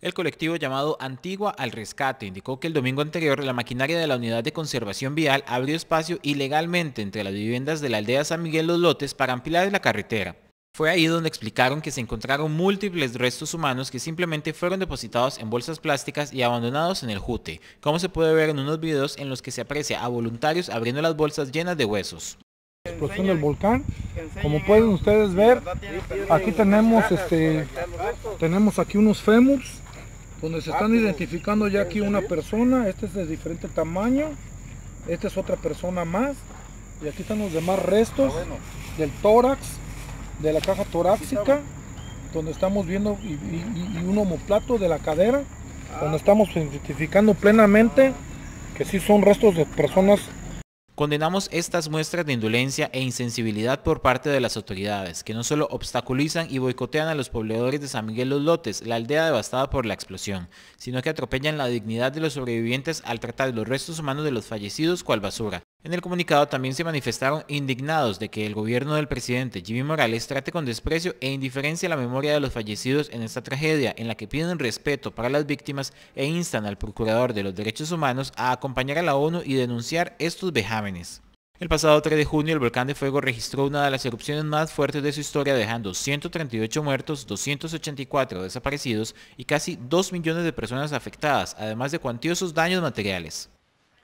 El colectivo llamado Antigua al Rescate indicó que el domingo anterior la maquinaria de la Unidad de Conservación Vial abrió espacio ilegalmente entre las viviendas de la aldea San Miguel Los Lotes para ampliar la carretera. Fue ahí donde explicaron que se encontraron múltiples restos humanos que simplemente fueron depositados en bolsas plásticas y abandonados en el jute, como se puede ver en unos videos en los que se aprecia a voluntarios abriendo las bolsas llenas de huesos. Explosión del volcán, como pueden ustedes ver, aquí tenemos este, tenemos aquí unos fémurs, donde se están identificando ya aquí una persona, este es de diferente tamaño, esta es otra persona más, y aquí están los demás restos del tórax, de la caja torácica, donde estamos viendo, y, un homoplato de la cadera, donde estamos identificando plenamente que sí son restos de personas Condenamos estas muestras de indolencia e insensibilidad por parte de las autoridades, que no solo obstaculizan y boicotean a los pobladores de San Miguel Los Lotes, la aldea devastada por la explosión, sino que atropellan la dignidad de los sobrevivientes al tratar los restos humanos de los fallecidos cual basura. En el comunicado también se manifestaron indignados de que el gobierno del presidente Jimmy Morales trate con desprecio e indiferencia la memoria de los fallecidos en esta tragedia, en la que piden respeto para las víctimas e instan al Procurador de los Derechos Humanos a acompañar a la ONU y denunciar estos vejámenes. El pasado 3 de junio el volcán de fuego registró una de las erupciones más fuertes de su historia dejando 138 muertos, 284 desaparecidos y casi 2 millones de personas afectadas, además de cuantiosos daños materiales.